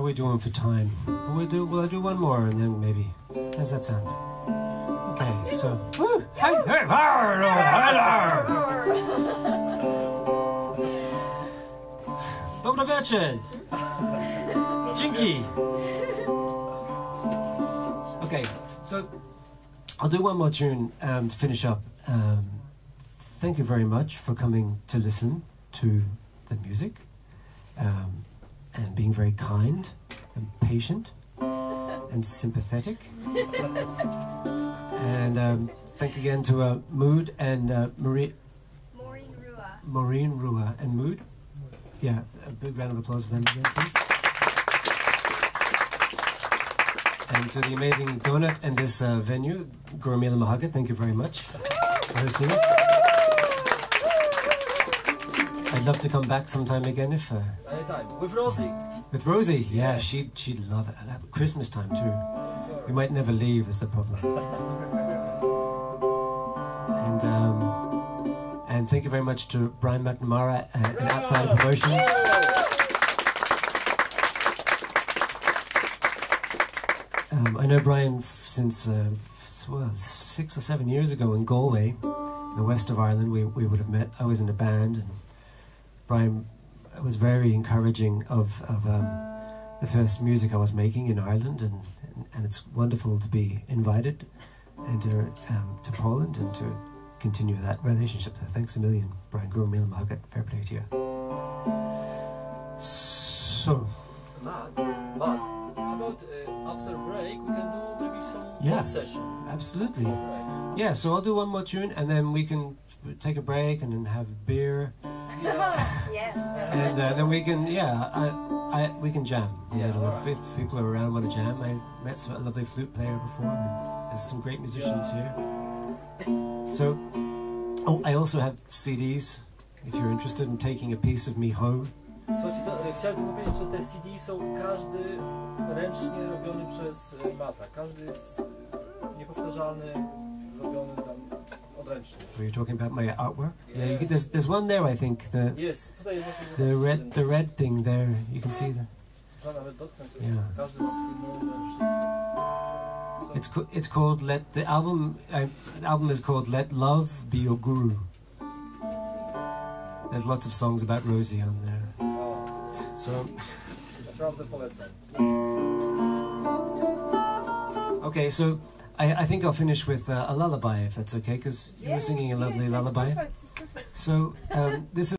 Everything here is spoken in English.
we doing for time? We'll, we do? Will I do one more and then maybe? How's that sound? Okay, so. Woo! Hey, hey! Jinky! Okay, so I'll do one more tune to finish up. Um, thank you very much for coming to listen to the music um, and being very kind and patient and sympathetic. and um, thank you again to uh, Mood and uh, Marie, Maureen Rua. Maureen Rua and Mood. Yeah, a big round of applause for them again, please. And to the amazing donut and this uh, venue, Gormila Mahaga, thank you very much for hosting us. I'd love to come back sometime again if uh, Anytime. With Rosie. with Rosie. Yeah, Yes. she'd she'd love it. At Christmas time too. We might never leave is the problem. and um, and thank you very much to Brian McNamara and, and Outside Promotions. Um, I know Brian since uh, well six or seven years ago in Galway, in the west of Ireland. We we would have met. I was in a band, and Brian was very encouraging of of um, the first music I was making in Ireland, and, and and it's wonderful to be invited and to um, to Poland and to continue that relationship. So thanks a million, Brian Gurmil Margaret. Fair play to you. So Matt, Matt, how about uh, after break we can do maybe some Yeah. session? absolutely. Yeah, so I'll do one more tune and then we can take a break and then have beer yeah. and uh, then we can yeah I, I we can jam. a Yeah, little. alright. If, if people are around want to jam, I met some, a lovely flute player before. And there's some great musicians here. So, oh, I also have CDs. If you're interested in taking a piece of me home, Słuchajcie, to, chciałem tylko powiedzieć, że te CD są każdy ręcznie robiony przez Mata. Każdy jest niepowtarzalny, zrobiony tam were you talking about my artwork? Yeah, you there's there's one there. I think the właśnie the red the red thing there. You can see the. Można nawet dotknąć, Yeah. każdy ma swój numer, wszystko. It's it's called Let the album. Uh, the album is called Let Love Be Your Guru. There's lots of songs about Rosie on there. So okay, so I, I think I'll finish with uh, a lullaby if that's okay, because you were singing a lovely lullaby. So um, this is.